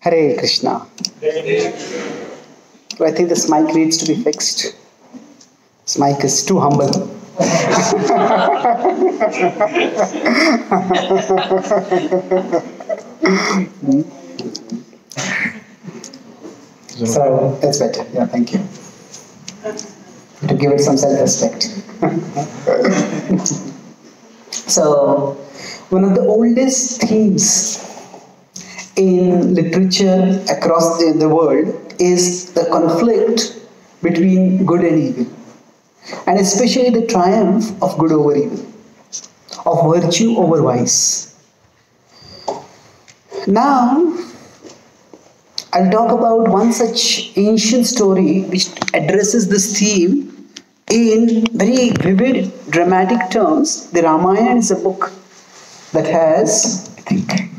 Hare Krishna. I think this mic needs to be fixed. This mic is too humble. Hmm? so that's better. Yeah, thank you. To give it some self respect. so, one of the oldest themes in literature across the, the world is the conflict between good and evil, and especially the triumph of good over evil, of virtue over vice. Now, I'll talk about one such ancient story which addresses this theme in very vivid, dramatic terms. The Ramayana is a book that has, I think,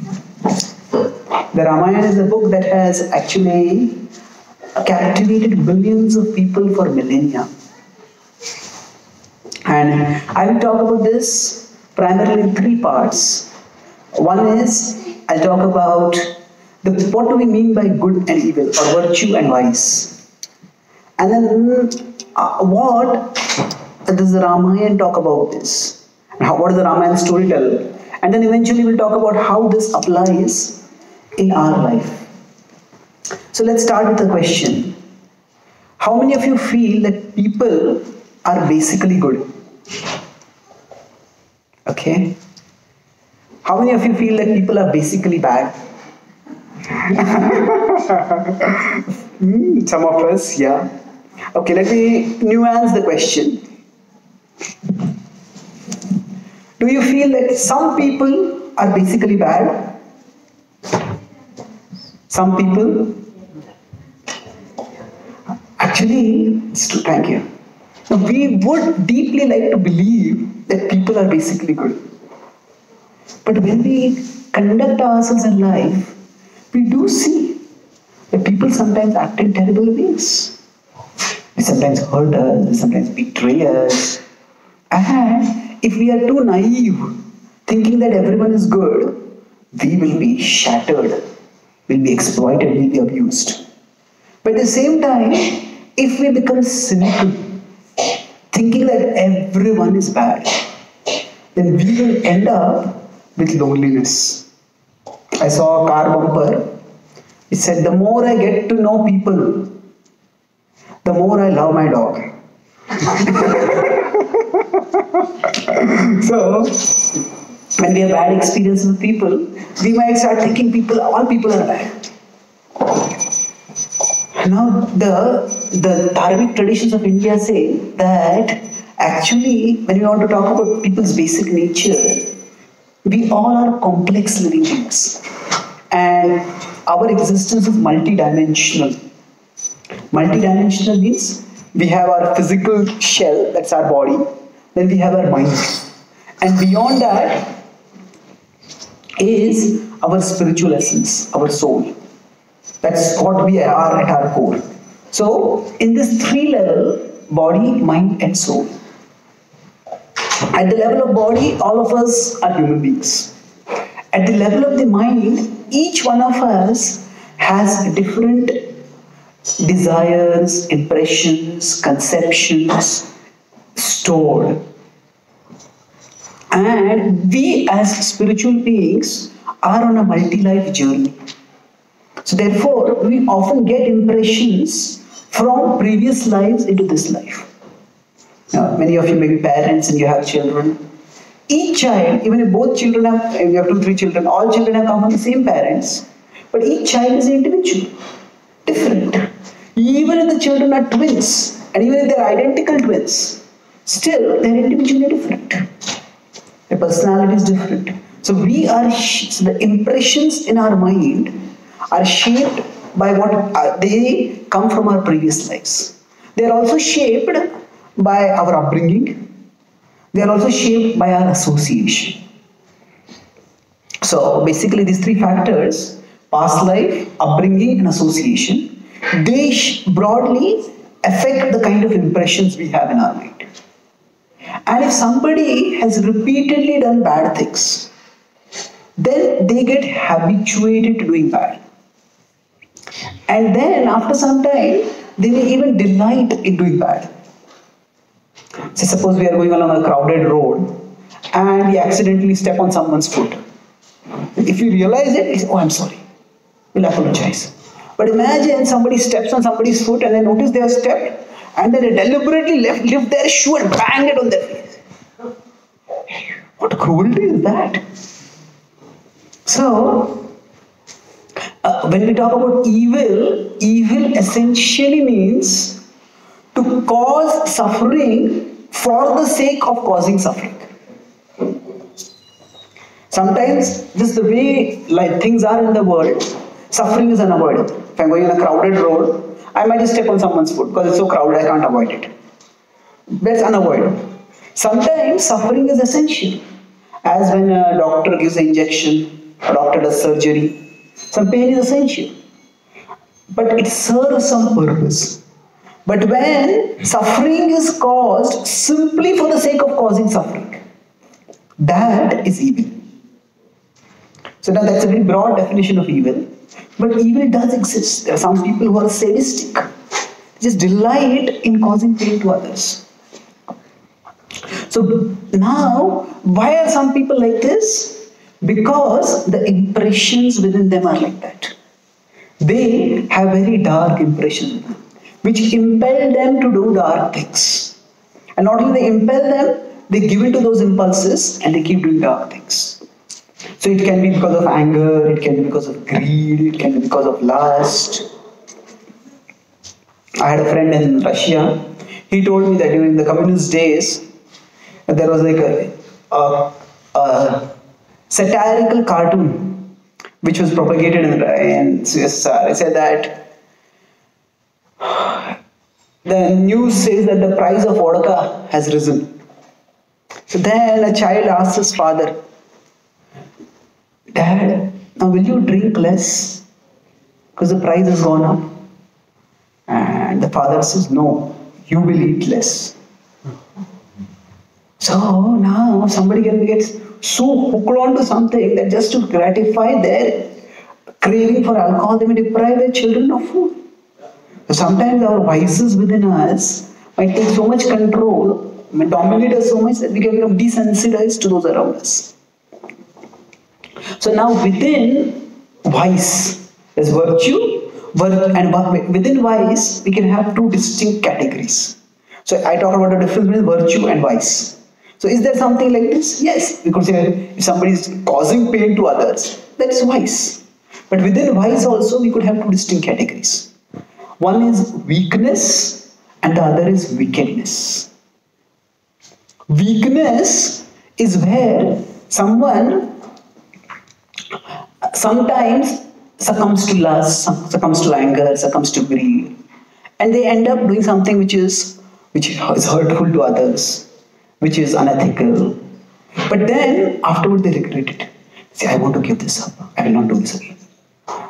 the Ramayana is a book that has actually captivated billions of people for millennia. And I will talk about this primarily in three parts. One is I'll talk about the, what do we mean by good and evil or virtue and vice. And then uh, what does the Ramayana talk about this? How, what does the Ramayana story tell? And then eventually we'll talk about how this applies in our life. So let's start with the question. How many of you feel that people are basically good? Okay. How many of you feel that people are basically bad? mm, some of us, yeah. Okay, let me nuance the question. Do you feel that some people are basically bad? Some people? Actually, thank you. We would deeply like to believe that people are basically good. But when we conduct ourselves in life, we do see that people sometimes act in terrible ways. They sometimes hurt us, they sometimes betray us. And if we are too naive, thinking that everyone is good, we will be shattered, will be exploited, will be abused. But at the same time, if we become cynical, thinking that everyone is bad, then we will end up with loneliness. I saw a car bumper. It said, The more I get to know people, the more I love my dog. so, when we have bad experiences with people, we might start thinking people, all people are bad. Now, the the Dharmic traditions of India say that actually, when we want to talk about people's basic nature, we all are complex living beings. And our existence is multidimensional. Multidimensional means we have our physical shell that's our body. Then we have our mind. And beyond that is our spiritual essence our soul that's what we are at our core so in this three level body mind and soul at the level of body, all of us are human beings. At the level of the mind, each one of us has different desires, impressions, conceptions stored. And we, as spiritual beings, are on a multi life journey. So, therefore, we often get impressions from previous lives into this life. Now, many of you may be parents and you have children. Each child, even if both children have, if you have two, three children, all children have come from the same parents, but each child is an individual, different. Even if the children are twins, and even if they're identical twins, still they're individually different. Their personality is different. So we are, so the impressions in our mind are shaped by what uh, they come from our previous lives. They are also shaped by our upbringing. They are also shaped by our association. So basically these three factors, past life, upbringing and association, they broadly affect the kind of impressions we have in our mind. And if somebody has repeatedly done bad things, then they get habituated to doing bad. And then after some time, they may even delight in doing bad. Say, suppose we are going along a crowded road and we accidentally step on someone's foot. If you realize it, it's, oh, I'm sorry. We'll apologize. But imagine somebody steps on somebody's foot and they notice they have stepped and then they deliberately left, lift their shoe and bang it on their face. What cruelty is that? So, uh, when we talk about evil, evil essentially means to cause suffering for the sake of causing suffering. Sometimes, just the way like things are in the world, suffering is unavoidable. If I'm going on a crowded road, I might just step on someone's foot because it's so crowded I can't avoid it. That's unavoidable. Sometimes suffering is essential, as when a doctor gives an injection, a doctor does surgery. Some pain is essential, but it serves some purpose. But when suffering is caused simply for the sake of causing suffering, that is evil. So now that's a very broad definition of evil. But evil does exist. There are some people who are sadistic, just delight in causing pain to others. So now, why are some people like this? Because the impressions within them are like that. They have very dark impressions which impel them to do dark things. And not only they impel them, they give in to those impulses and they keep doing dark things. So it can be because of anger, it can be because of greed, it can be because of lust. I had a friend in Russia. He told me that during the communist days, there was like a, a, a satirical cartoon which was propagated in, in USSR. It said that the news says that the price of vodka has risen. So then a child asks his father, Dad, now will you drink less? Because the price has gone up. And the father says, No, you will eat less. So now somebody can get so hooked on to something that just to gratify their craving for alcohol, they may deprive their children of food. So sometimes our vices within us might take so much control, dominate us so much that we get desensitized to those around us. So now within vice, there's virtue, and within vice, we can have two distinct categories. So I talk about the difference between virtue and vice. So is there something like this? Yes, we could say if somebody is causing pain to others, that is vice. But within vice also, we could have two distinct categories. One is weakness and the other is wickedness. Weakness is where someone sometimes succumbs to lust, succumbs to anger, succumbs to greed, and they end up doing something which is which is hurtful to others, which is unethical. But then afterward they regret it. Say, I want to give this up. I will not do this again.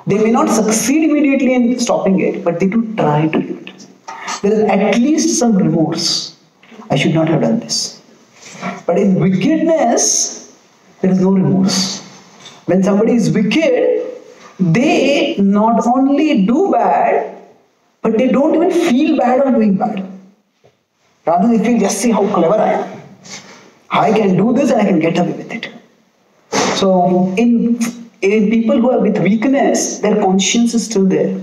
They may not succeed immediately in stopping it, but they do try to do it. There is at least some remorse. I should not have done this. But in wickedness, there is no remorse. When somebody is wicked, they not only do bad, but they don't even feel bad on doing bad. Rather, they feel, just see how clever I am. I can do this and I can get away with it. So, in, in people who are with weakness, their conscience is still there.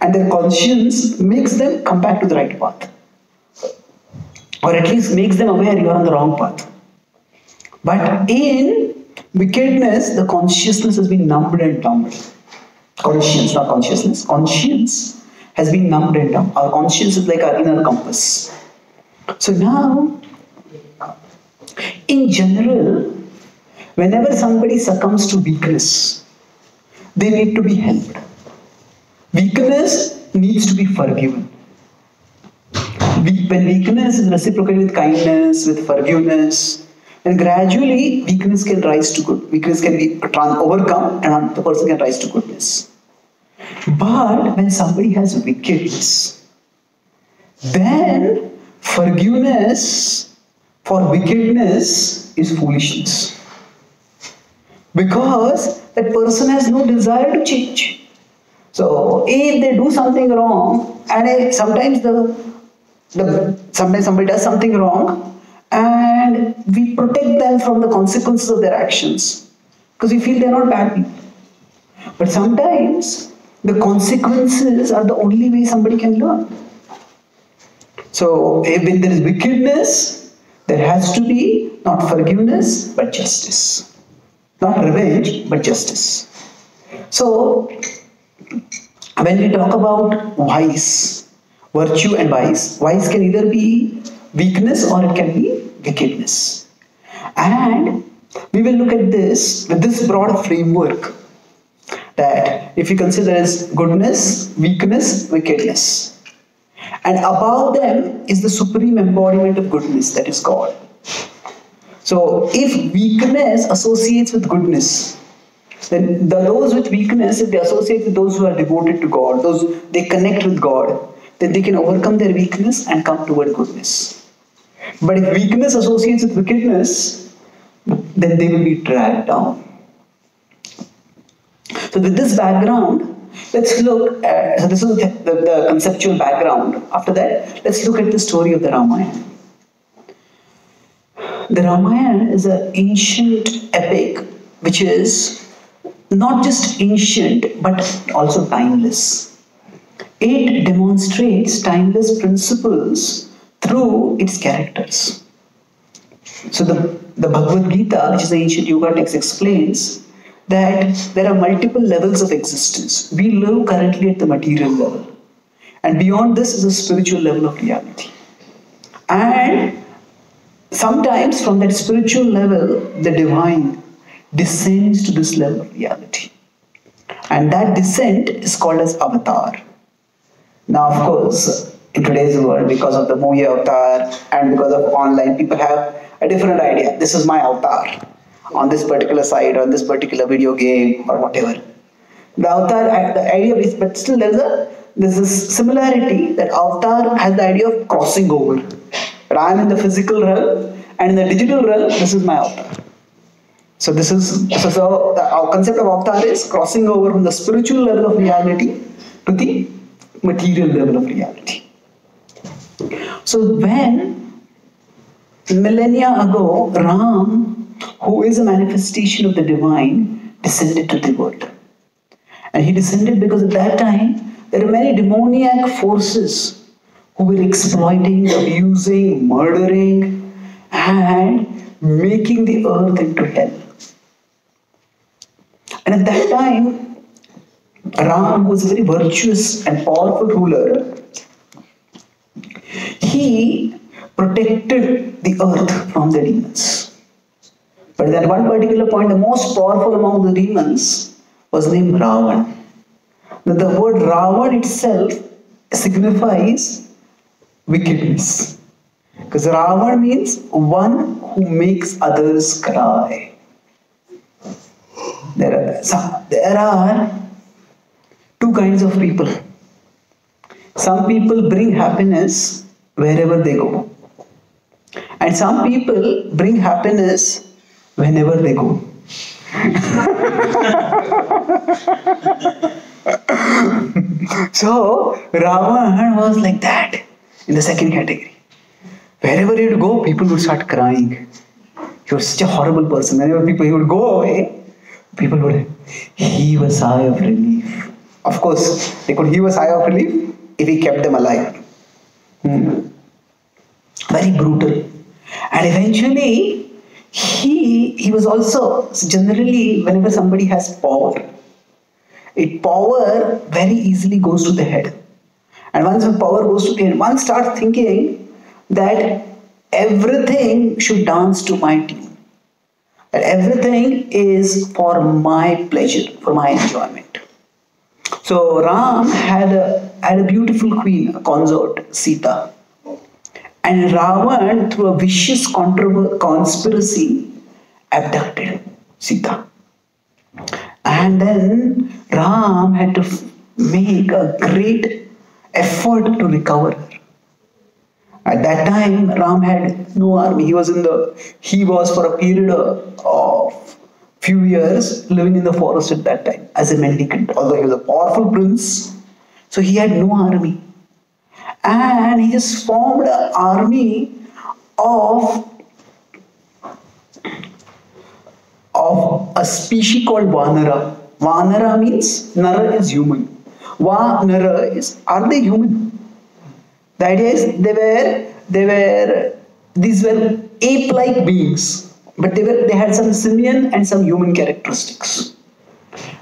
And their conscience makes them come back to the right path. Or at least makes them aware you are on the wrong path. But in Wickedness, the consciousness has been numbed and dumbed. Conscience, not consciousness. Conscience has been numbed and dumbed. Our conscience is like our inner compass. So now, in general, whenever somebody succumbs to weakness, they need to be helped. Weakness needs to be forgiven. When weakness is reciprocated with kindness, with forgiveness, and gradually, weakness can rise to good. Weakness can be overcome, and the person can rise to goodness. But when somebody has wickedness, then forgiveness for wickedness is foolishness. Because that person has no desire to change. So if they do something wrong, and sometimes the, the sometimes somebody does something wrong, and we protect them from the consequences of their actions because we feel they're not bad people. But sometimes the consequences are the only way somebody can learn. So when there is wickedness, there has to be not forgiveness but justice. Not revenge but justice. So when we talk about vice, virtue and vice, vice can either be weakness or it can be wickedness. And we will look at this with this broad framework that if you consider as goodness, weakness, wickedness. And above them is the supreme embodiment of goodness, that is God. So if weakness associates with goodness, then the, those with weakness, if they associate with those who are devoted to God, those they connect with God, then they can overcome their weakness and come toward goodness. But if weakness associates with wickedness, then they will be dragged down. So with this background, let's look at, so this is the, the, the conceptual background. After that, let's look at the story of the Ramayana. The Ramayana is an ancient epic which is not just ancient but also timeless. It demonstrates timeless principles through its characters. So the, the Bhagavad Gita, which is the ancient yoga text, explains that there are multiple levels of existence. We live currently at the material level. And beyond this is a spiritual level of reality. And sometimes from that spiritual level, the divine descends to this level of reality. And that descent is called as avatar. Now, of course, in today's world, because of the movie avatar and because of online, people have a different idea. This is my avatar on this particular site or on this particular video game or whatever. The avatar, the idea is, but still there's a there's a similarity that avatar has the idea of crossing over. But I am in the physical realm and in the digital realm, this is my avatar. So this is so, so our concept of avatar is crossing over from the spiritual level of reality to the material level of reality. So when millennia ago Ram who is a manifestation of the divine, descended to the world. And he descended because at that time there were many demoniac forces who were exploiting, abusing, murdering, and making the earth into hell. And at that time, Ram who was a very virtuous and powerful ruler. He protected the earth from the demons. But at one particular point, the most powerful among the demons was named Ravan. Now, the word Ravan itself signifies wickedness. Because Ravan means one who makes others cry. There are, some, there are two kinds of people. Some people bring happiness wherever they go. And some people bring happiness whenever they go. so Ravan was like that in the second category. Wherever he would go, people would start crying. He was such a horrible person. Whenever people he would go away, people would heave a sigh of relief. Of course, they could heave a sigh of relief if he kept them alive. Hmm. Very brutal. And eventually, he he was also generally whenever somebody has power it power very easily goes to the head. And once the power goes to the head one starts thinking that everything should dance to my tune. That everything is for my pleasure for my enjoyment. So ram had a had a beautiful queen a consort sita and Ravan, through a vicious conspiracy, abducted Sita. And then Ram had to make a great effort to recover her. At that time, Ram had no army. He was in the he was for a period of, of few years living in the forest at that time as a mendicant, although he was a powerful prince. So he had no army. And he has formed an army of of a species called Vanara. Vanara means Nara is human. Vanara is are they human? The idea is they were they were these were ape-like beings, but they were they had some simian and some human characteristics.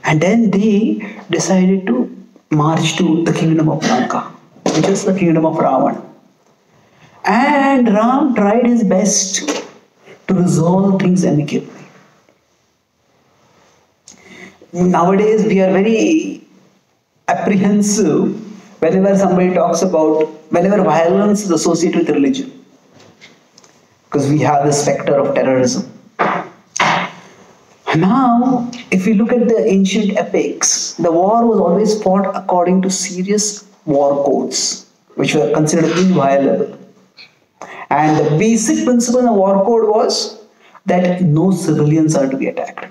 And then they decided to march to the kingdom of Lanka, which is the kingdom of Ravan. And Ram tried his best to resolve things amicably. Nowadays, we are very apprehensive whenever somebody talks about, whenever violence is associated with religion. Because we have the specter of terrorism. Now, if we look at the ancient epics, the war was always fought according to serious war codes, which were considered inviolable. And the basic principle in the war code was that no civilians are to be attacked.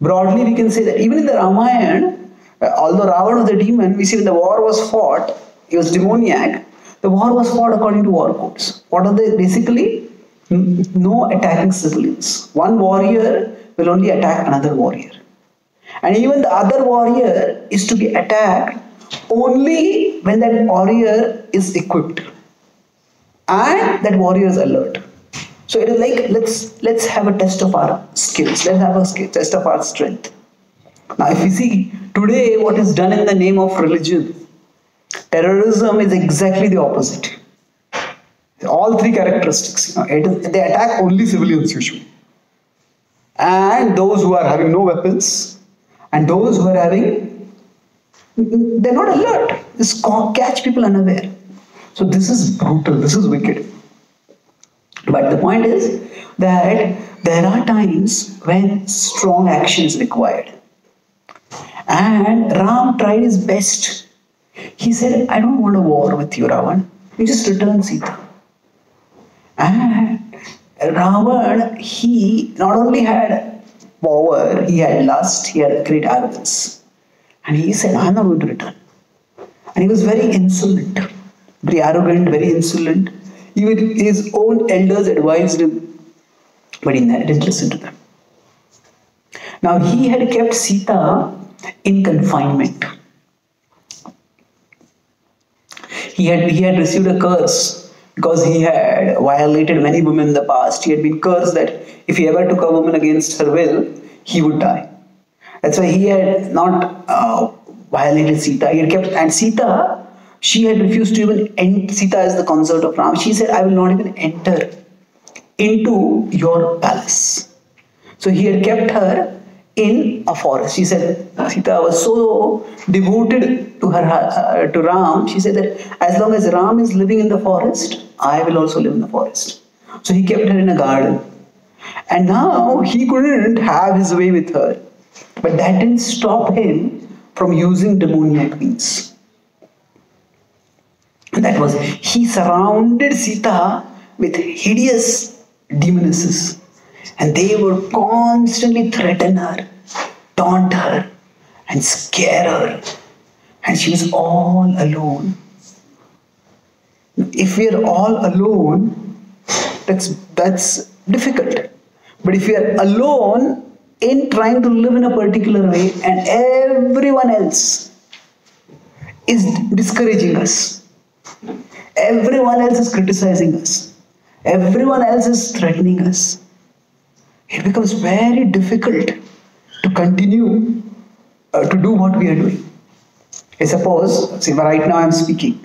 Broadly, we can say that even in the Ramayana, uh, although Ravana was a demon, we see when the war was fought, he was demoniac, the war was fought according to war codes. What are they? Basically, no attacking civilians. One warrior will only attack another warrior. And even the other warrior is to be attacked only when that warrior is equipped and that warrior is alert. So it is like let's let's have a test of our skills. Let's have a test of our strength. Now, if you see today what is done in the name of religion, terrorism is exactly the opposite. All three characteristics. You know, they attack only civilians usually, and those who are having no weapons, and those who are having they're not alert. Just catch people unaware. So this is brutal, this is wicked. But the point is that there are times when strong action is required. And Ram tried his best. He said, I don't want a war with you, Ravan. You just return Sita. And Ravan, he not only had power, he had lust, he had great arrogance. And he said, I'm not going to return. And he was very insolent very arrogant, very insolent. Even his own elders advised him, but he didn't listen to them. Now he had kept Sita in confinement. He had, he had received a curse because he had violated many women in the past. He had been cursed that if he ever took a woman against her will, he would die. That's why he had not uh, violated Sita. He had kept, and Sita she had refused to even enter Sita as the consort of Ram. She said, I will not even enter into your palace. So he had kept her in a forest. She said, Sita was so devoted to her uh, to Ram. She said that as long as Ram is living in the forest, I will also live in the forest. So he kept her in a garden. And now he couldn't have his way with her. But that didn't stop him from using demoniac means. That was, he surrounded Sita with hideous demonesses. And they would constantly threaten her, taunt her, and scare her. And she was all alone. If we are all alone, that's, that's difficult. But if we are alone in trying to live in a particular way and everyone else is discouraging us, Everyone else is criticizing us. Everyone else is threatening us. It becomes very difficult to continue uh, to do what we are doing. I suppose, see, right now I'm speaking.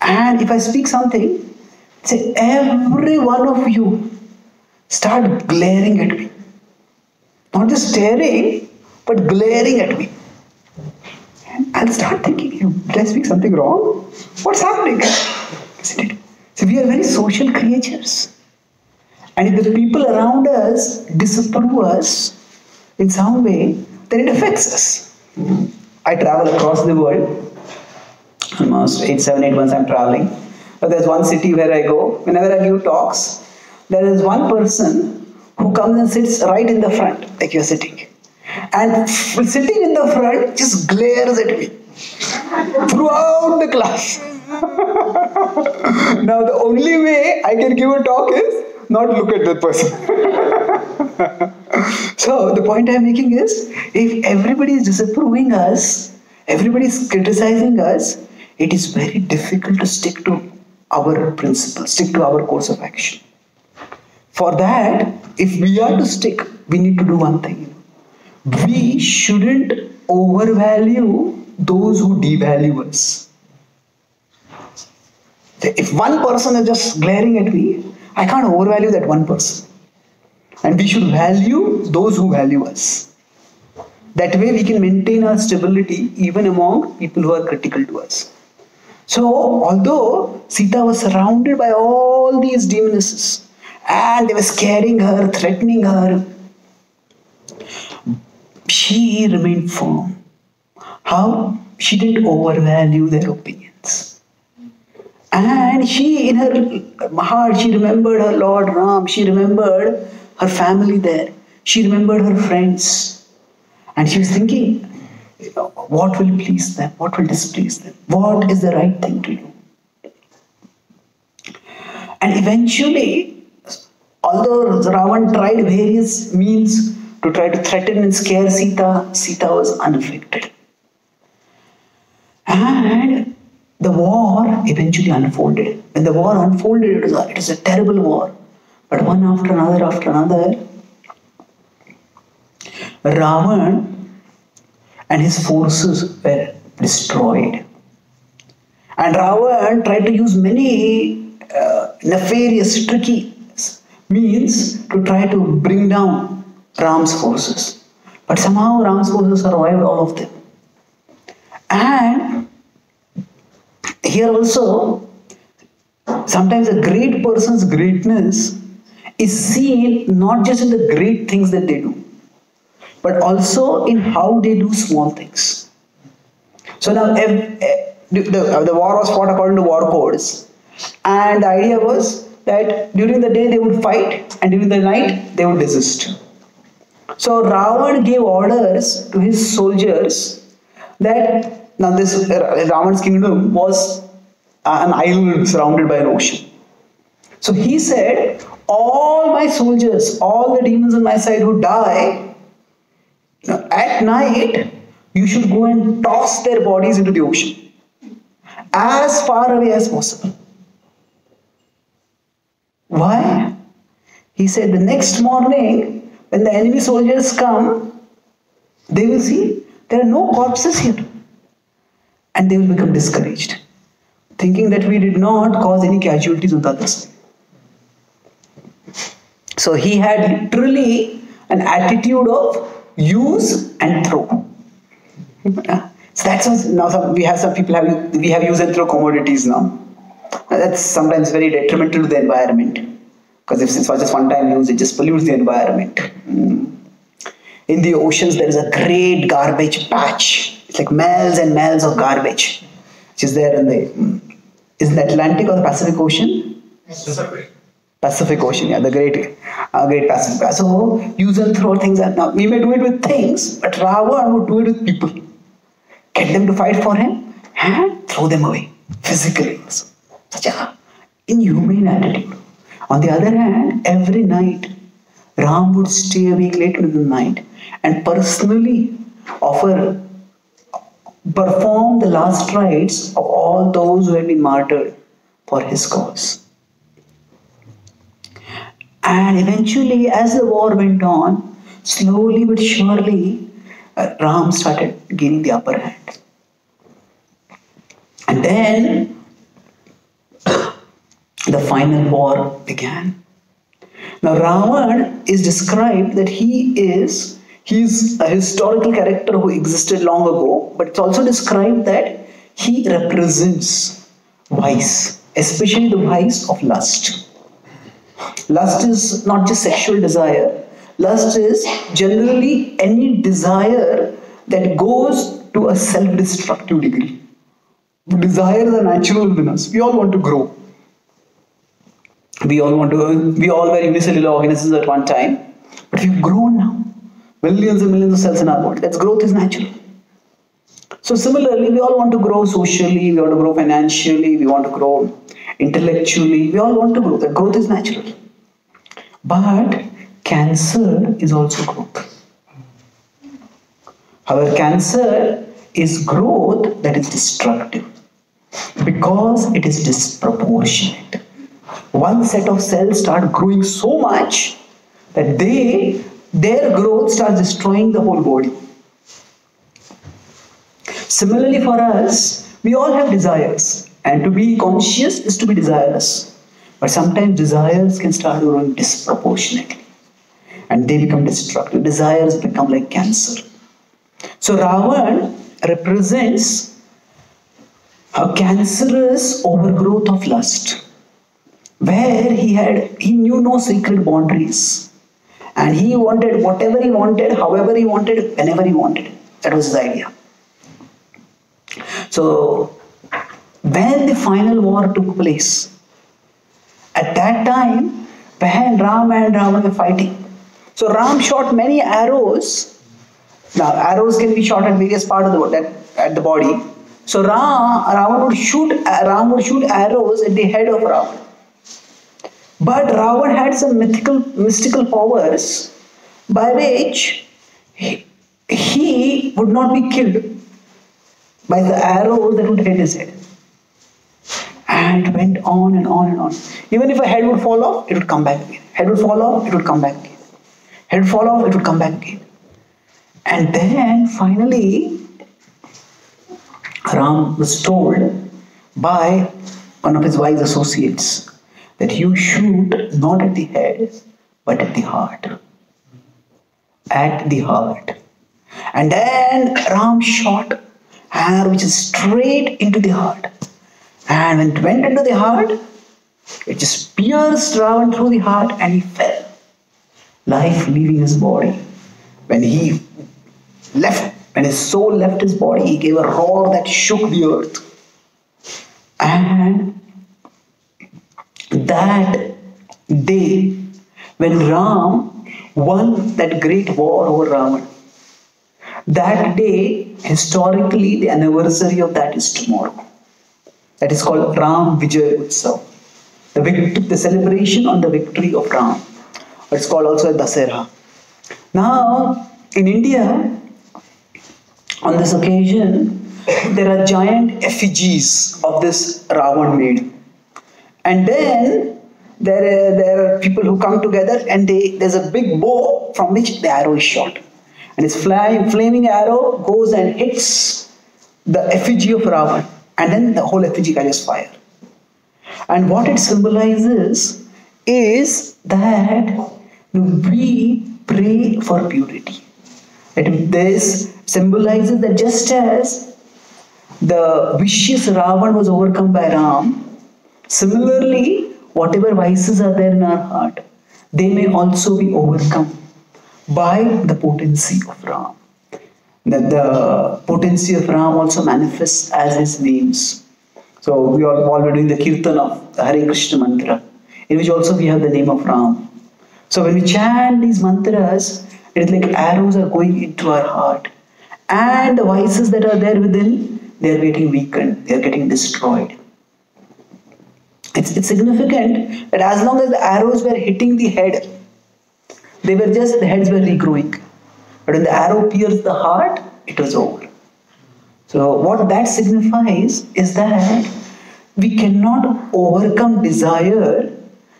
And if I speak something, say, every one of you start glaring at me. Not just staring, but glaring at me. I'll start thinking, did I speak something wrong? What's happening? Isn't it? So we are very social creatures. And if the people around us disapprove us in some way, then it affects us. I travel across the world. Almost eight, seven, eight months I'm traveling. But there's one city where I go. Whenever I give talks, there is one person who comes and sits right in the front, like you're sitting. And sitting in the front just glares at me throughout the class. now, the only way I can give a talk is not look at that person. so, the point I'm making is if everybody is disapproving us, everybody is criticizing us, it is very difficult to stick to our principles, stick to our course of action. For that, if we are to stick, we need to do one thing. We shouldn't overvalue those who devalue us. If one person is just glaring at me, I can't overvalue that one person. And we should value those who value us. That way, we can maintain our stability even among people who are critical to us. So, although Sita was surrounded by all these demonesses and they were scaring her, threatening her, she remained firm. How? She didn't overvalue their opinions. And she, in her heart, she remembered her Lord Ram, she remembered her family there, she remembered her friends. And she was thinking, what will please them? What will displease them? What is the right thing to do? And eventually, although Ravan tried various means to try to threaten and scare Sita, Sita was unaffected. And the war eventually unfolded. When the war unfolded, it was a, it was a terrible war. But one after another, after another, Ravan and his forces were destroyed. And Ravan tried to use many uh, nefarious, tricky means to try to bring down Ram's forces. But somehow Ram's forces survived all of them. And here also, sometimes a great person's greatness is seen not just in the great things that they do, but also in how they do small things. So now, if, eh, the, the war was fought according to war codes, and the idea was that during the day they would fight, and during the night they would desist. So Ravan gave orders to his soldiers that now this uh, Ravan's kingdom was uh, an island surrounded by an ocean. So he said, all my soldiers, all the demons on my side who die, at night you should go and toss their bodies into the ocean as far away as possible. Why? He said the next morning when the enemy soldiers come, they will see there are no corpses here. And they will become discouraged, thinking that we did not cause any casualties on the other side. So he had literally an attitude of use and throw. so that's now some, we have some people have we have use and throw commodities now. That's sometimes very detrimental to the environment because if it's just one time use, it just pollutes the environment. Mm. In the oceans, there is a great garbage patch. It's like miles and miles of garbage, which is there in the mm. is the Atlantic or the Pacific Ocean? Pacific. Pacific Ocean, yeah, the great, uh, great Pacific. So use and throw things. And now we may do it with things, but Ravan would do it with people. Get them to fight for him and throw them away physically. Such a inhumane attitude. On the other hand, every night, Ram would stay awake late into the night and personally offer, perform the last rites of all those who had been martyred for his cause. And eventually, as the war went on, slowly but surely, uh, Ram started gaining the upper hand. And then the final war began. Now, Ravan is described that he is he's a historical character who existed long ago, but it's also described that he represents vice, especially the vice of lust. Lust is not just sexual desire, lust is generally any desire that goes to a self destructive degree. Desires are natural within us. We all want to grow. We all want to, we all were unicellular organisms at one time, but we've grown now. Millions and millions of cells in our body. That's growth is natural. So similarly, we all want to grow socially, we want to grow financially, we want to grow intellectually, we all want to grow. That growth is natural. But cancer is also growth. However, cancer is growth that is destructive because it is disproportionate. One set of cells start growing so much that they their growth starts destroying the whole body. Similarly, for us, we all have desires, and to be conscious is to be desirous. But sometimes desires can start growing disproportionately, and they become destructive. Desires become like cancer. So, Ravan represents a cancerous overgrowth of lust, where he had he knew no secret boundaries, and he wanted whatever he wanted, however he wanted, whenever he wanted. That was his idea. So, when the final war took place, at that time, when Ram and Ravan were fighting, so Ram shot many arrows. Now, arrows can be shot at various parts of the body, at the body. So Ram, Ravan would shoot, Ram would shoot arrows at the head of Ravan. But Ravan had some mythical, mystical powers by which he, he would not be killed by the arrows that would hit his head. And went on and on and on. Even if a head would fall off, it would come back again. Head would fall off, it would come back again. Head would fall off, it would come back again. And then finally, Ram was told by one of his wise associates that you shoot not at the head, but at the heart. At the heart. And then Ram shot arrow which is straight into the heart. And when it went into the heart, it just pierced Ravan through the heart and he fell. Life leaving his body. When he left, when his soul left his body, he gave a roar that shook the earth. And that day, when Ram won that great war over Ravan, that day, historically, the anniversary of that is tomorrow. That is called Ram Vijayotsav. The, the celebration on the victory of Ram. It's called also Dasera. Now, in India, on this occasion, there are giant effigies of this Ravan made. And then there are, there are people who come together and they, there's a big bow from which the arrow is shot and his flying, flaming arrow goes and hits the effigy of Ravan, and then the whole effigy catches fire. And what it symbolizes is that we pray for purity. That this symbolizes that just as the vicious Ravan was overcome by Ram, similarly, whatever vices are there in our heart, they may also be overcome by the potency of Ram. That the potency of Ram also manifests as his names. So we are already doing the kirtan of the Hare Krishna mantra, in which also we have the name of Ram. So when we chant these mantras, it is like arrows are going into our heart. And the vices that are there within, they are getting weakened, they are getting destroyed. It's, it's significant that as long as the arrows were hitting the head, they were just, the heads were regrowing. But when the arrow pierced the heart, it was over. So, what that signifies is that we cannot overcome desire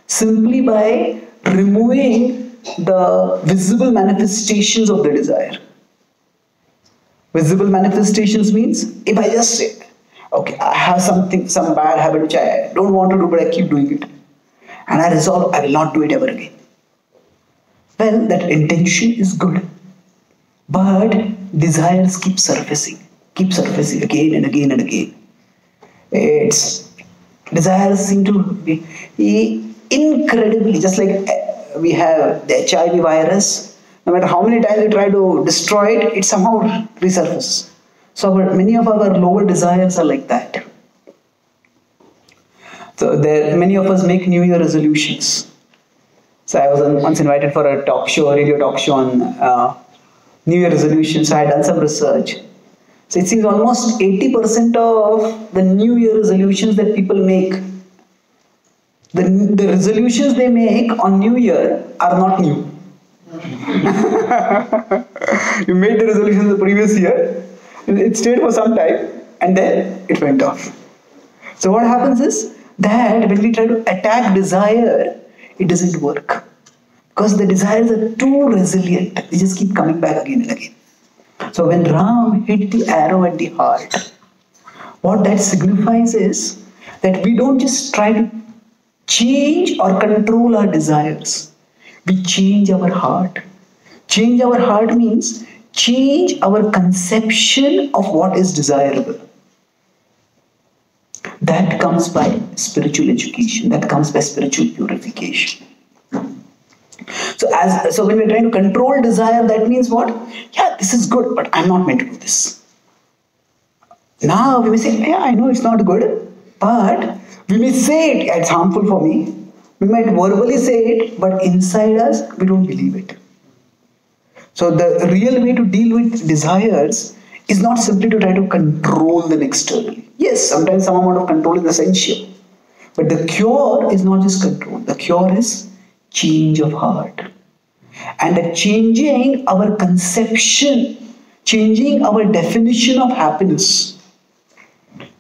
simply by removing the visible manifestations of the desire. Visible manifestations means if I just say, okay, I have something, some bad habit which I don't want to do, but I keep doing it, and I resolve I will not do it ever again. Well, that intention is good, but desires keep surfacing, keep surfacing again and again and again. It's desires seem to be incredibly just like uh, we have the HIV virus. No matter how many times we try to destroy it, it somehow resurfaces. So our, many of our lower desires are like that. So there, many of us make New Year resolutions. So I was once invited for a talk show, a radio talk show on uh, New Year resolutions. So I had done some research. So it seems almost 80% of the New Year resolutions that people make, the, the resolutions they make on New Year are not new. you made the resolution the previous year, it stayed for some time, and then it went off. So what happens is that when we try to attack desire, it doesn't work. Because the desires are too resilient. They just keep coming back again and again. So when Ram hit the arrow at the heart, what that signifies is that we don't just try to change or control our desires. We change our heart. Change our heart means change our conception of what is desirable. That comes by spiritual education, that comes by spiritual purification. So as so when we're trying to control desire, that means what? Yeah, this is good, but I'm not meant to do this. Now we may say, yeah, I know it's not good, but we may say it, it's harmful for me. We might verbally say it, but inside us, we don't believe it. So the real way to deal with desires is not simply to try to control them externally. Yes, sometimes some amount of control is essential. But the cure is not just control. The cure is change of heart. And changing our conception, changing our definition of happiness.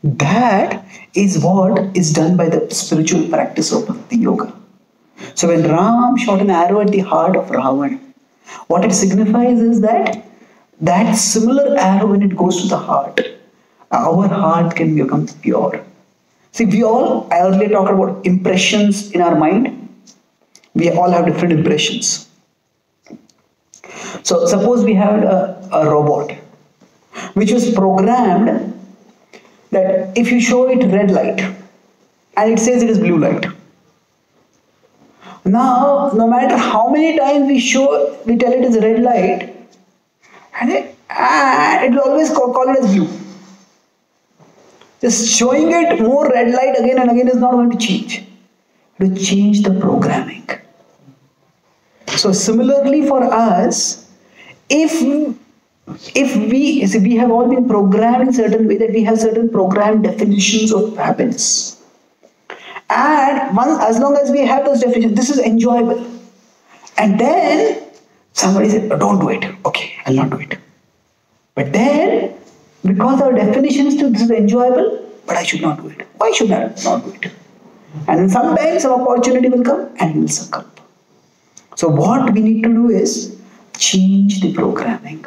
That is what is done by the spiritual practice of Bhakti Yoga. So when Ram shot an arrow at the heart of Ravan, what it signifies is that that similar arrow, when it goes to the heart, our heart can become pure. See, we all, I earlier talked about impressions in our mind. We all have different impressions. So, suppose we have a, a robot which was programmed that if you show it red light and it says it is blue light, now, no matter how many times we show, we tell it is red light, and it, and it will always call, it as blue. Just showing it more red light again and again is not going to change. To change the programming. So similarly for us, if if we see we have all been programmed in certain way that we have certain programmed definitions of happiness and once, as long as we have those definitions, this is enjoyable. And then somebody said, oh, don't do it. Okay, I'll not do it. But then, because our definition is to this is enjoyable, but I should not do it. Why should I not do it? And then sometimes some opportunity will come and we will succumb. So what we need to do is change the programming.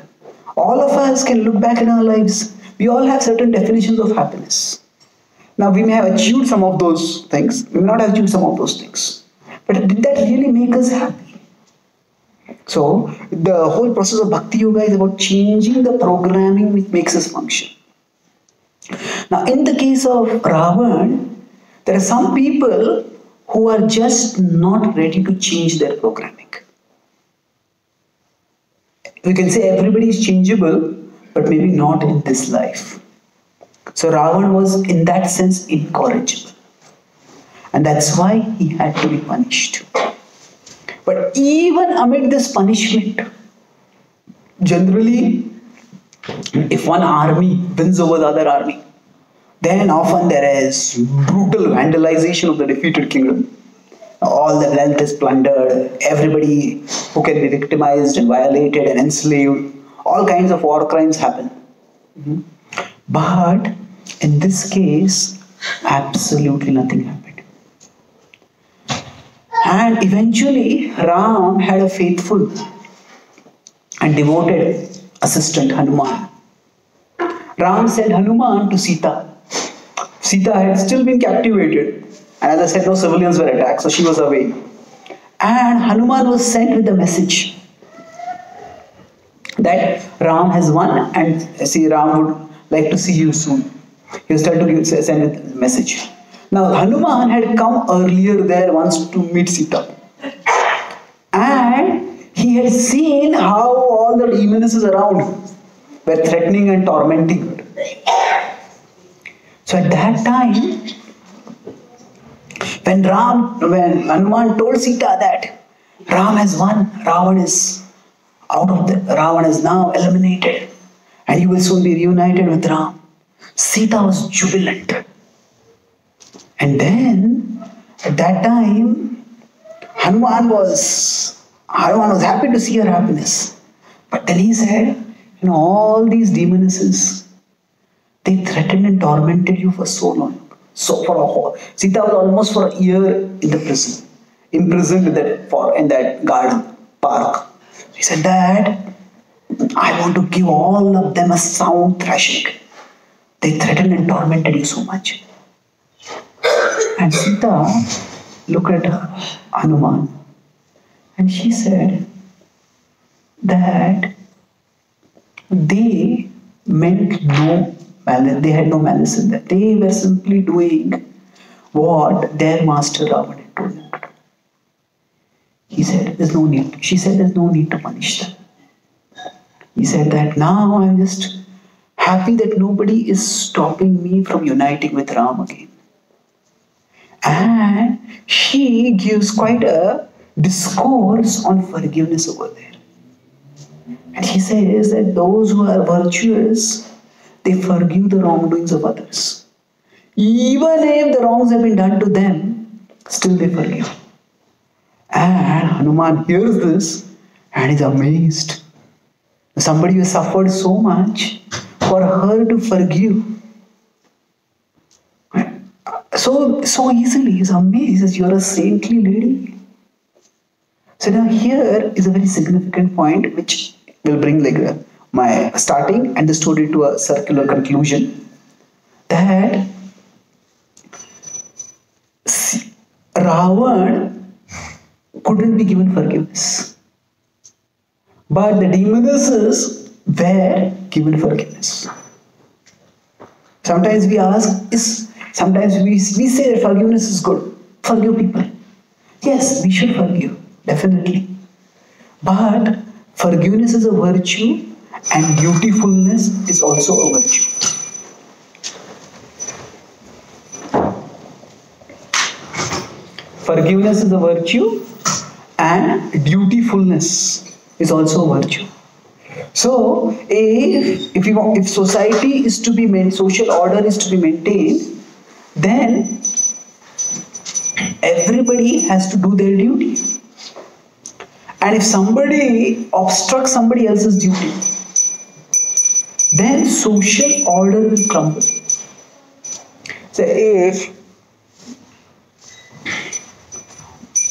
All of us can look back in our lives. We all have certain definitions of happiness. Now, we may have achieved some of those things, we may not have achieved some of those things. But did that really make us happy? So, the whole process of Bhakti Yoga is about changing the programming which makes us function. Now, in the case of Ravan, there are some people who are just not ready to change their programming. We can say everybody is changeable, but maybe not in this life. So Ravan was in that sense incorrigible. And that's why he had to be punished. But even amid this punishment, generally, if one army wins over the other army, then often there is brutal vandalization of the defeated kingdom. All the wealth is plundered, everybody who can be victimized and violated and enslaved, all kinds of war crimes happen. But in this case, absolutely nothing happened. And eventually, Ram had a faithful and devoted assistant, Hanuman. Ram sent Hanuman to Sita. Sita had still been captivated, and as I said, no civilians were attacked, so she was away. And Hanuman was sent with a message that Ram has won, and see, Ram would like to see you soon. He started to give, send a message. Now Hanuman had come earlier there once to meet Sita. And he had seen how all the demons around were threatening and tormenting her. So at that time, When Ram, when Hanuman told Sita that Ram has won, Ravan is out of the Ravan is now eliminated, and he will soon be reunited with Ram. Sita was jubilant. And then at that time, Hanuman was Hanuman was happy to see her happiness. But then he said, you know, all these demonesses, they threatened and tormented you for so long. So for a whole Sita was almost for a year in the prison, imprisoned in that for in that garden park. He said, Dad, I want to give all of them a sound thrashing. They threatened and tormented you so much. And Sita looked at Hanuman and she said that they meant no malice, they had no malice in that. They were simply doing what their master Ravana told them to do. He said, There's no need. She said, There's no need to punish them. He said that now I'm just happy that nobody is stopping me from uniting with Ram again. And she gives quite a discourse on forgiveness over there. And he says that those who are virtuous, they forgive the wrongdoings of others. Even if the wrongs have been done to them, still they forgive. And Hanuman hears this and is amazed. Somebody who suffered so much for her to forgive so so easily. He's amazed. He says, You're a saintly lady. So now here is a very significant point which will bring like uh, my starting and the story to a circular conclusion that Ravan couldn't be given forgiveness. But the demonesses were given forgiveness. Sometimes we ask, is sometimes we, we say that forgiveness is good. Forgive people. Yes, we should forgive, definitely. But forgiveness is a virtue and dutifulness is also a virtue. Forgiveness is a virtue and dutifulness is also a virtue. So, if if, you, if society is to be maintained, social order is to be maintained, then everybody has to do their duty. And if somebody obstructs somebody else's duty, then social order will crumble. So if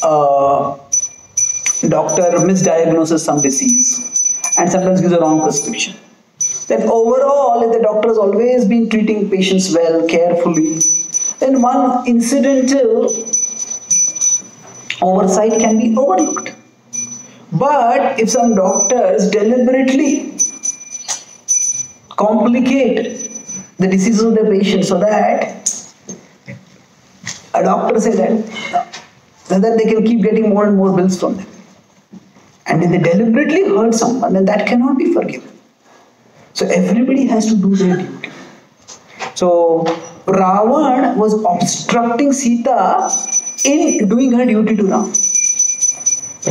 a doctor misdiagnoses some disease and sometimes gives a wrong prescription, then overall, if the doctor has always been treating patients well, carefully, then one incidental oversight can be overlooked. But if some doctors deliberately complicate the disease of the patient so that a doctor says that, then they can keep getting more and more bills from them. And if they deliberately hurt someone, then that cannot be forgiven. So everybody has to do their duty. So Ravan was obstructing Sita in doing her duty to Ram.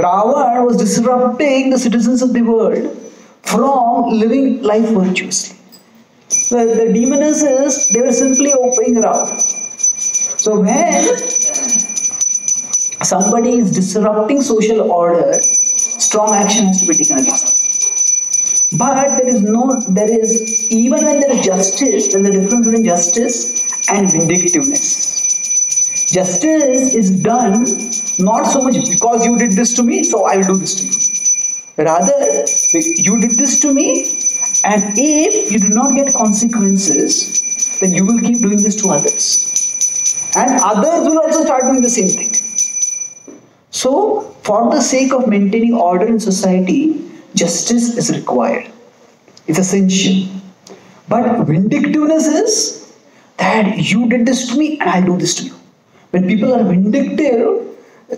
Ravan was disrupting the citizens of the world from living life virtuously. The, the demonesses, they were simply obeying Ram. So when somebody is disrupting social order, strong action has to be taken against them. But there is no, there is, even when there is justice, there is a difference between justice and vindictiveness. Justice is done not so much because you did this to me, so I will do this to you. Rather, you did this to me, and if you do not get consequences, then you will keep doing this to others. And others will also start doing the same thing. So, for the sake of maintaining order in society, justice is required. It's essential. But vindictiveness is that you did this to me and I'll do this to you. When people are vindictive,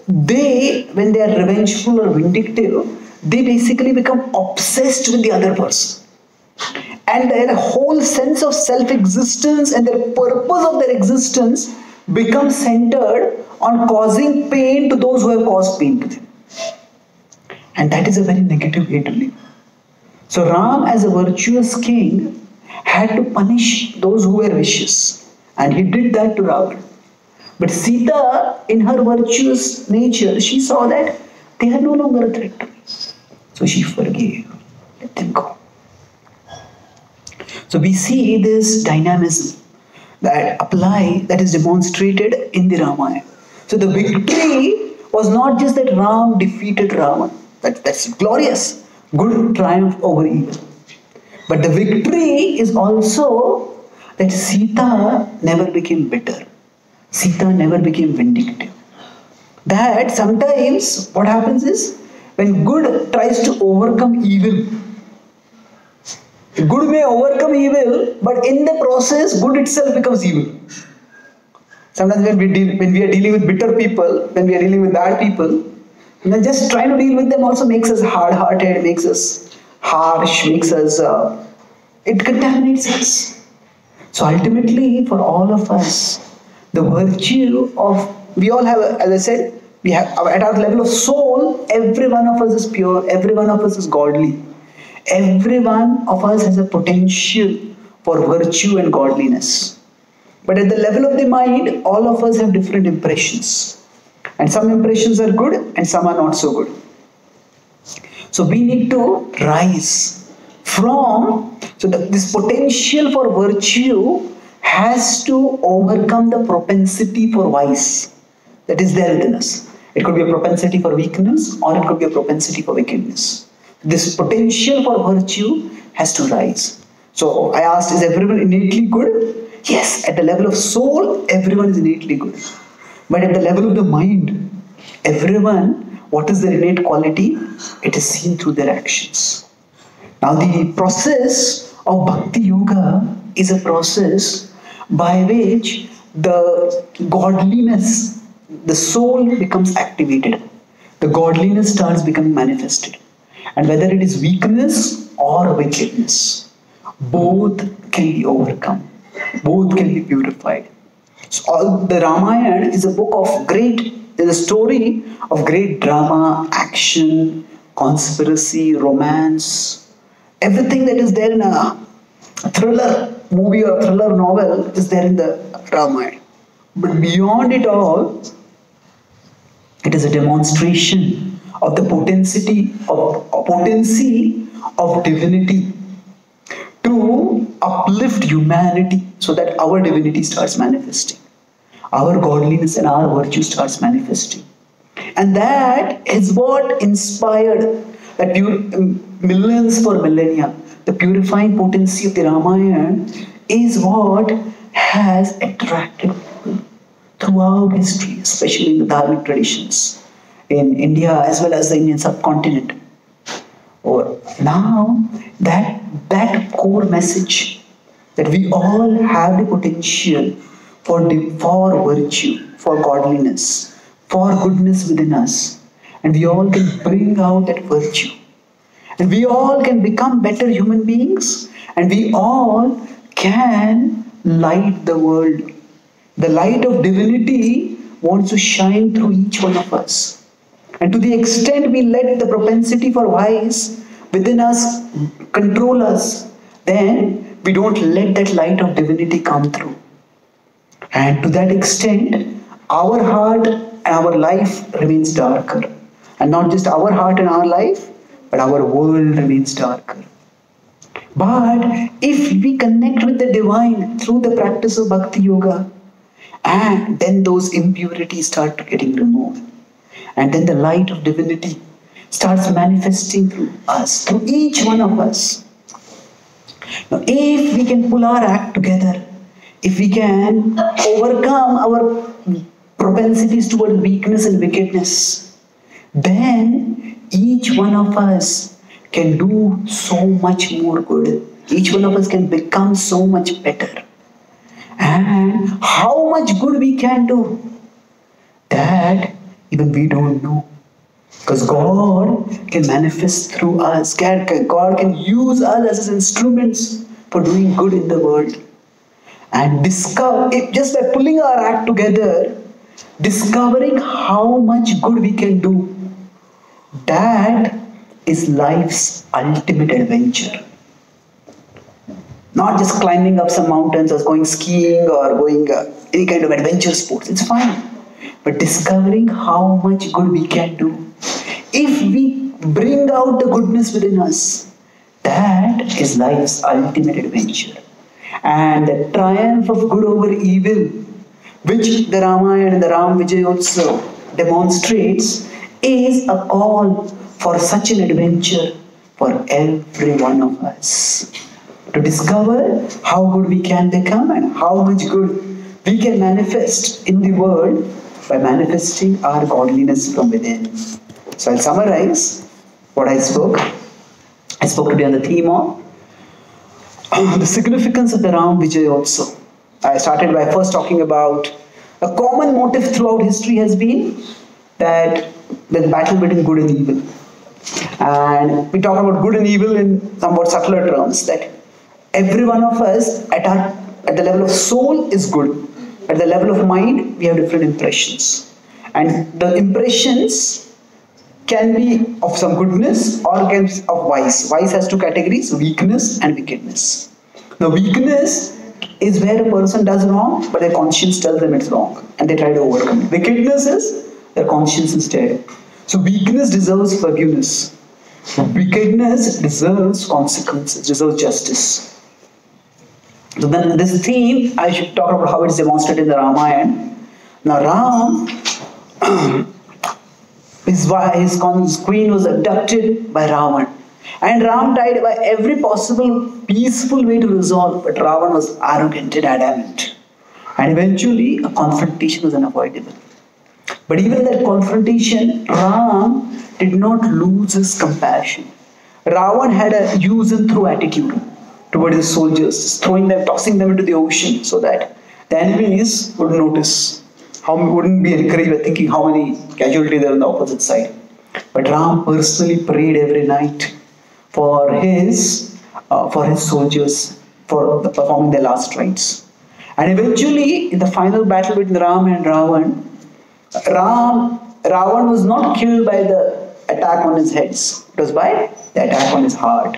they, when they are revengeful or vindictive, they basically become obsessed with the other person. And their whole sense of self existence and their purpose of their existence become centered on causing pain to those who have caused pain to them. And that is a very negative way to live. So Ram, as a virtuous king, had to punish those who were vicious. And he did that to Ravan. But Sita, in her virtuous nature, she saw that they are no longer a threat to me. So she forgave. Let them go. So we see this dynamism that apply that is demonstrated in the Ramayana. So the victory was not just that Ram defeated Ravan. That, that's glorious. Good triumph over evil. But the victory is also that Sita never became bitter. Sita never became vindictive. That sometimes what happens is when good tries to overcome evil, good may overcome evil, but in the process, good itself becomes evil. Sometimes when we deal, when we are dealing with bitter people, when we are dealing with bad people, then just trying to deal with them also makes us hard-hearted, makes us harsh, makes us uh, it contaminates us. So ultimately, for all of us, the virtue of we all have, as I said, we have at our level of soul, every one of us is pure, every one of us is godly. Every one of us has a potential for virtue and godliness. But at the level of the mind, all of us have different impressions. And some impressions are good and some are not so good. So we need to rise from, so this potential for virtue has to overcome the propensity for vice that is there within us. It could be a propensity for weakness or it could be a propensity for wickedness this potential for virtue has to rise. So I asked, is everyone innately good? Yes, at the level of soul, everyone is innately good. But at the level of the mind, everyone, what is their innate quality? It is seen through their actions. Now, the process of Bhakti Yoga is a process by which the godliness, the soul becomes activated. The godliness starts becoming manifested and whether it is weakness or wickedness, both can be overcome, both can be purified. So all the Ramayana is a book of great, is a story of great drama, action, conspiracy, romance, everything that is there in a thriller movie or thriller novel is there in the Ramayana. But beyond it all, it is a demonstration of the potency of, potency of divinity to uplift humanity so that our divinity starts manifesting. Our godliness and our virtue starts manifesting. And that is what inspired that um, millions for millennia. The purifying potency of the ramayana is what has attracted people throughout history especially in the dharmic traditions in India as well as the Indian subcontinent. Or now that that core message that we all have the potential for the, for virtue, for godliness, for goodness within us, and we all can bring out that virtue, and we all can become better human beings, and we all can light the world. The light of divinity wants to shine through each one of us. And to the extent we let the propensity for vice within us control us, then we don't let that light of divinity come through. And to that extent, our heart and our life remains darker. And not just our heart and our life, but our world remains darker. But if we connect with the divine through the practice of bhakti yoga, and then those impurities start getting removed and then the light of divinity starts manifesting through us, through each one of us. Now, if we can pull our act together, if we can overcome our propensities toward weakness and wickedness, then each one of us can do so much more good. Each one of us can become so much better. And how much good we can do, that even we don't know. Because God can manifest through us. God can use us as His instruments for doing good in the world. and discover just by pulling our act together, discovering how much good we can do. That is life's ultimate adventure. Not just climbing up some mountains or going skiing or going uh, any kind of adventure sports. It's fine. But discovering how much good we can do. If we bring out the goodness within us, that is life's ultimate adventure. And the triumph of good over evil, which the Ramayana and the Ram also demonstrates, is a call for such an adventure for every one of us to discover how good we can become and how much good we can manifest in the world by manifesting our godliness from within. So I'll summarize what I spoke. I spoke today on the theme of the significance of the Ram Vijayotsav. I started by first talking about a common motive throughout history has been that the battle between good and evil. And we talk about good and evil in somewhat subtler terms that every one of us at our at the level of soul is good. At the level of mind, we have different impressions. And the impressions can be of some goodness or can be of vice. Vice has two categories, weakness and wickedness. Now weakness is where a person does wrong, but their conscience tells them it's wrong and they try to overcome it. Wickedness is their conscience is dead. So weakness deserves forgiveness. Wickedness deserves consequences, deserves justice. So then this theme, I should talk about how it's demonstrated in the Ramayana. Now Ram, his, his queen was abducted by Ravan. And Ram tried by every possible peaceful way to resolve, but Ravan was arrogant and adamant. And eventually a confrontation was unavoidable. But even that confrontation, Ram did not lose his compassion. Ravan had a use and throw attitude towards his soldiers, throwing them, tossing them into the ocean so that the enemies would notice. How wouldn't be encouraged by thinking how many casualties there on the opposite side. But Ram personally prayed every night for his uh, for his soldiers for performing their last rites. And eventually, in the final battle between Ram and Ravan, Ram, Ravan was not killed by the attack on his heads. It was by the attack on his heart.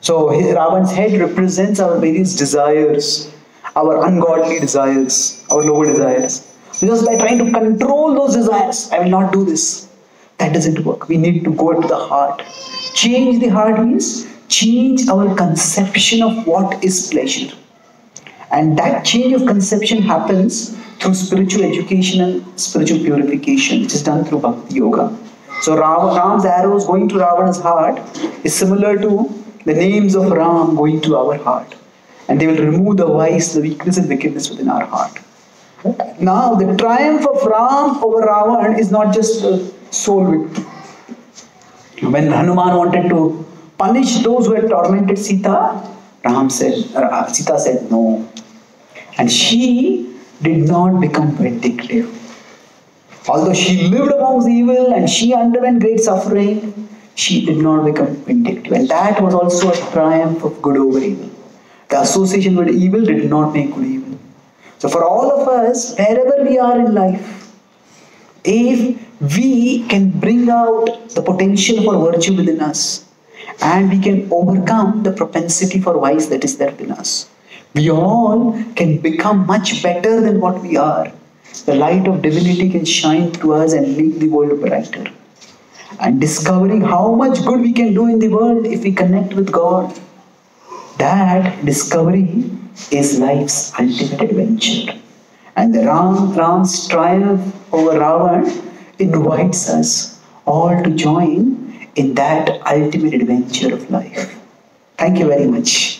So Ravan's head represents our various desires, our ungodly desires, our lower desires. Because by trying to control those desires, I will not do this. That doesn't work. We need to go to the heart. Change the heart means change our conception of what is pleasure. And that change of conception happens through spiritual education and spiritual purification, which is done through Bhakti Yoga. So Ram's arrows going to Ravana's heart is similar to the names of Ram going to our heart. And they will remove the vice, the weakness and wickedness within our heart. Now, the triumph of Ram over Ravan is not just a sole victory. When Hanuman wanted to punish those who had tormented Sita, Ram said, Sita said no. And she did not become vindictive. Although she lived amongst evil and she underwent great suffering, she did not become vindictive. And that was also a triumph of good over evil. The association with evil did not make good evil. So, for all of us, wherever we are in life, if we can bring out the potential for virtue within us and we can overcome the propensity for vice that is there within us, we all can become much better than what we are. The light of divinity can shine through us and make the world brighter. And discovering how much good we can do in the world if we connect with God. That discovery is life's ultimate adventure. And the Ram, Ram's triumph over Ravan invites us all to join in that ultimate adventure of life. Thank you very much.